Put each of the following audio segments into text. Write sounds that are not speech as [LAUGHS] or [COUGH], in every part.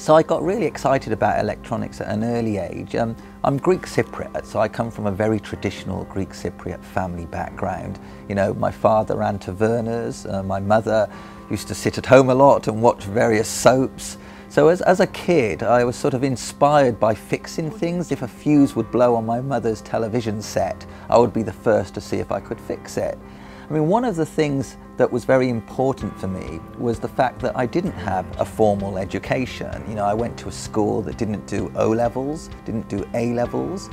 So I got really excited about electronics at an early age. Um, I'm Greek Cypriot, so I come from a very traditional Greek Cypriot family background. You know, my father ran tavernas, uh, my mother used to sit at home a lot and watch various soaps. So as, as a kid, I was sort of inspired by fixing things. If a fuse would blow on my mother's television set, I would be the first to see if I could fix it. I mean, one of the things that was very important for me was the fact that I didn't have a formal education. You know, I went to a school that didn't do O levels, didn't do A levels.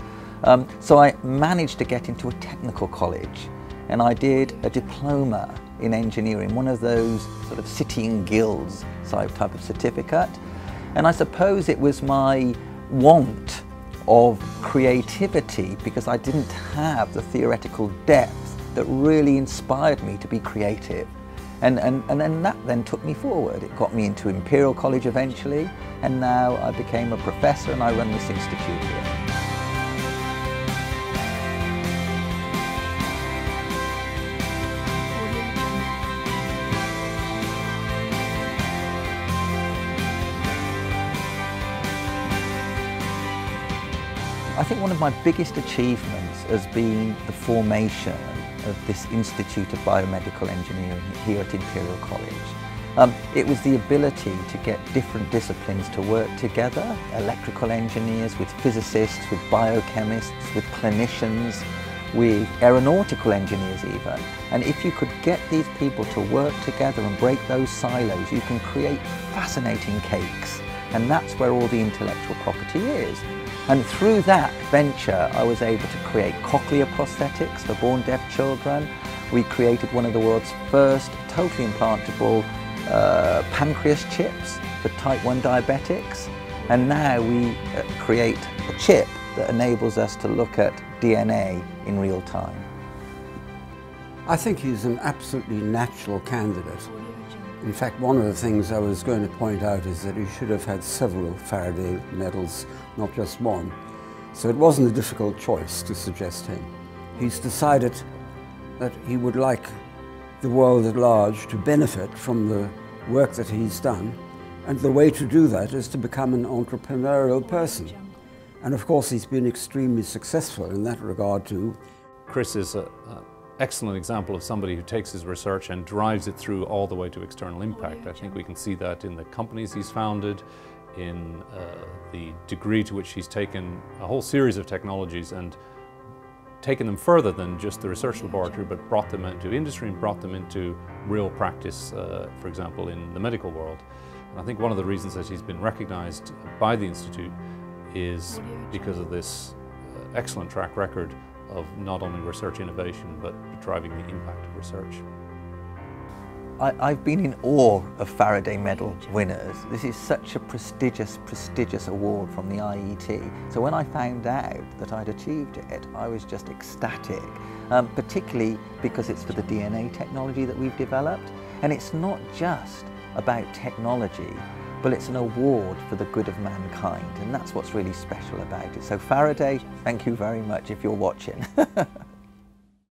Um, so I managed to get into a technical college and I did a diploma in engineering, one of those sort of city and guilds type of certificate. And I suppose it was my want of creativity because I didn't have the theoretical depth that really inspired me to be creative. And, and, and then that then took me forward. It got me into Imperial College eventually, and now I became a professor and I run this institute here. I think one of my biggest achievements has been the formation of this Institute of Biomedical Engineering here at Imperial College. Um, it was the ability to get different disciplines to work together, electrical engineers with physicists, with biochemists, with clinicians, with aeronautical engineers even. And if you could get these people to work together and break those silos, you can create fascinating cakes. And that's where all the intellectual property is. And through that venture, I was able to create cochlear prosthetics for born deaf children. We created one of the world's first totally implantable uh, pancreas chips for type 1 diabetics. And now we uh, create a chip that enables us to look at DNA in real time. I think he's an absolutely natural candidate. In fact, one of the things I was going to point out is that he should have had several Faraday medals, not just one. So it wasn't a difficult choice to suggest him. He's decided that he would like the world at large to benefit from the work that he's done, and the way to do that is to become an entrepreneurial person. And of course, he's been extremely successful in that regard too. Chris is a, a excellent example of somebody who takes his research and drives it through all the way to external impact. I think we can see that in the companies he's founded, in uh, the degree to which he's taken a whole series of technologies and taken them further than just the research laboratory, but brought them into industry and brought them into real practice, uh, for example, in the medical world. And I think one of the reasons that he's been recognized by the Institute is because of this uh, excellent track record of not only research innovation, but driving the impact of research. I, have been in awe of Faraday Medal winners. This is such a prestigious, prestigious award from the IET. So when I found out that I'd achieved it, I was just ecstatic, um, particularly because it's for the DNA technology that we've developed. And it's not just about technology, but it's an award for the good of mankind, and that's what's really special about it. So Faraday, thank you very much if you're watching. [LAUGHS]